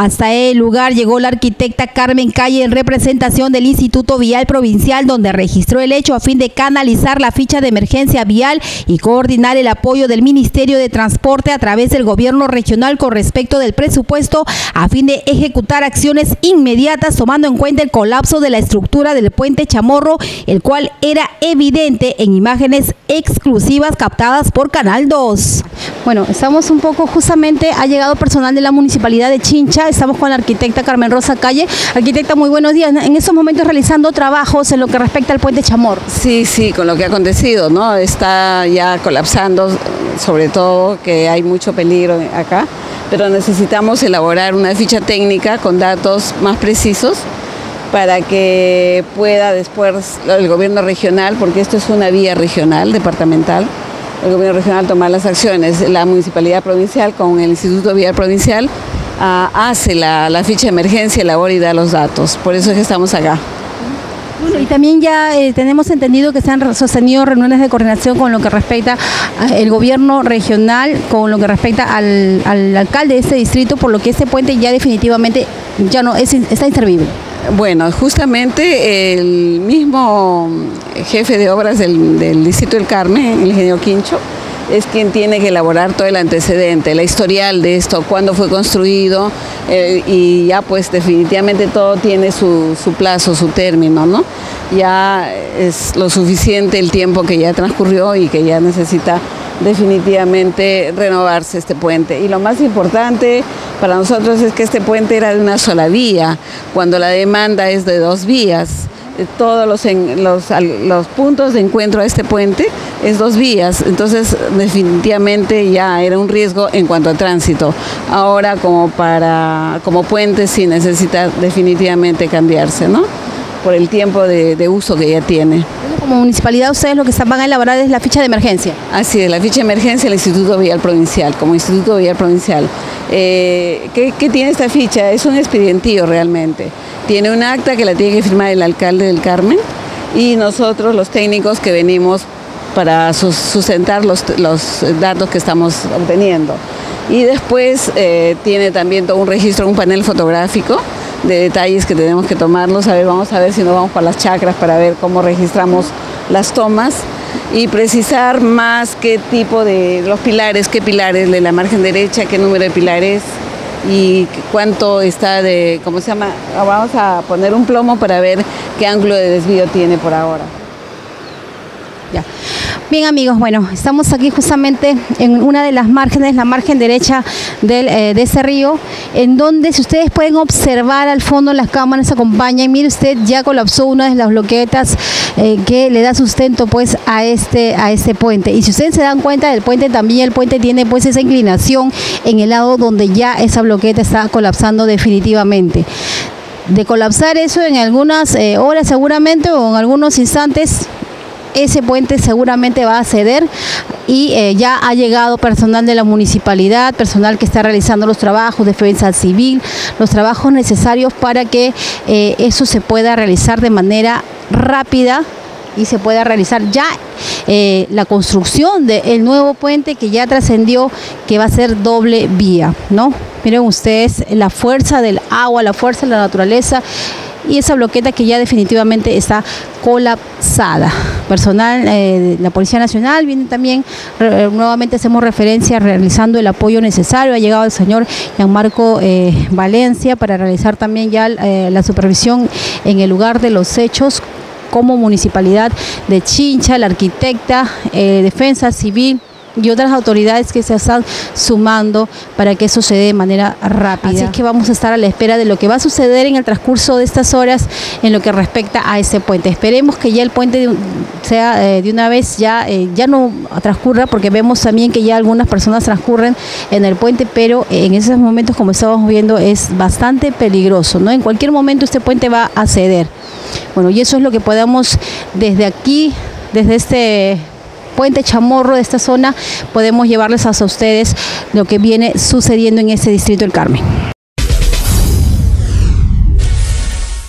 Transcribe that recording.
Hasta el lugar llegó la arquitecta Carmen Calle en representación del Instituto Vial Provincial, donde registró el hecho a fin de canalizar la ficha de emergencia vial y coordinar el apoyo del Ministerio de Transporte a través del gobierno regional con respecto del presupuesto a fin de ejecutar acciones inmediatas tomando en cuenta el colapso de la estructura del puente Chamorro, el cual era evidente en imágenes exclusivas captadas por Canal 2. Bueno, estamos un poco justamente, ha llegado personal de la Municipalidad de Chincha Estamos con la arquitecta Carmen Rosa Calle. Arquitecta, muy buenos días. En estos momentos realizando trabajos en lo que respecta al puente Chamor. Sí, sí, con lo que ha acontecido, ¿no? Está ya colapsando, sobre todo que hay mucho peligro acá, pero necesitamos elaborar una ficha técnica con datos más precisos para que pueda después el gobierno regional, porque esto es una vía regional, departamental, el gobierno regional tomar las acciones, la municipalidad provincial con el Instituto Vial Provincial hace la, ficha de emergencia, elabora y da los datos. Por eso es que estamos acá. Bueno, y también ya eh, tenemos entendido que se han sostenido reuniones de coordinación con lo que respecta al gobierno regional, con lo que respecta al, alcalde de este distrito, por lo que este puente ya definitivamente ya no es, está inservible. Bueno, justamente el mismo jefe de obras del, del distrito del Carmen, el ingeniero Quincho, es quien tiene que elaborar todo el antecedente, la historial de esto, cuándo fue construido eh, y ya pues definitivamente todo tiene su, plazo, su término, ¿no? Ya es lo suficiente el tiempo que ya transcurrió y que ya necesita definitivamente renovarse este puente. Y lo más importante para nosotros es que este puente era de una sola vía, cuando la demanda es de dos vías. Eh, todos los, los, puntos de encuentro a este puente es dos vías, entonces definitivamente ya era un riesgo en cuanto a tránsito. Ahora como para como puente sí necesita definitivamente cambiarse, ¿no? Por el tiempo de, uso que ya tiene. Como municipalidad ustedes lo que van a elaborar es la ficha de emergencia. Así es, la ficha de emergencia del Instituto Vial Provincial, como Instituto Vial Provincial. Eh, ¿qué, ¿Qué tiene esta ficha? Es un expedientío realmente tiene un acta que la tiene que firmar el alcalde del Carmen y nosotros los técnicos que venimos para sustentar los, datos que estamos obteniendo. Y después eh, tiene también todo un registro, un panel fotográfico de detalles que tenemos que tomarlos. A ver, vamos a ver si nos vamos para las chacras para ver cómo registramos las tomas y precisar más qué tipo de los pilares, qué pilares de la margen derecha, qué número de pilares, y cuánto está de, ¿cómo se llama? Vamos a poner un plomo para ver qué ángulo de desvío tiene por ahora. Bien amigos, bueno, estamos aquí justamente en una de las márgenes, la margen derecha eh, de ese río, en donde si ustedes pueden observar al fondo las cámaras acompañan, mire usted ya colapsó una de las bloquetas eh, que le da sustento pues a este, a este puente. Y si ustedes se dan cuenta del puente, también el puente tiene pues esa inclinación en el lado donde ya esa bloqueta está colapsando definitivamente de colapsar eso en algunas eh, horas seguramente o en algunos instantes ese puente seguramente va a ceder y eh, ya ha llegado personal de la municipalidad, personal que está realizando los trabajos, defensa civil, los trabajos necesarios para que eh, eso se pueda realizar de manera rápida y se pueda realizar ya eh, la construcción del nuevo puente que ya trascendió que va a ser doble vía, ¿no? Miren ustedes la fuerza del agua, la fuerza de la naturaleza y esa bloqueta que ya definitivamente está colapsada. Personal eh, de la Policía Nacional viene también, eh, nuevamente hacemos referencia realizando el apoyo necesario. Ha llegado el señor Gianmarco eh, Valencia para realizar también ya la supervisión en el lugar de los hechos como municipalidad de Chincha, la arquitecta, defensa civil, y otras autoridades que se están sumando para que eso se dé de manera rápida. Así que vamos a estar a la espera de lo que va a suceder en el transcurso de estas horas en lo que respecta a ese puente. Esperemos que ya el puente sea eh, de una vez ya, eh, ya no transcurra, porque vemos también que ya algunas personas transcurren en el puente, pero en esos momentos, como estamos viendo, es bastante peligroso. ¿no? En cualquier momento este puente va a ceder. Bueno, y eso es lo que podemos desde aquí, desde este Puente Chamorro de esta zona, podemos llevarles a ustedes lo que viene sucediendo en este distrito del Carmen.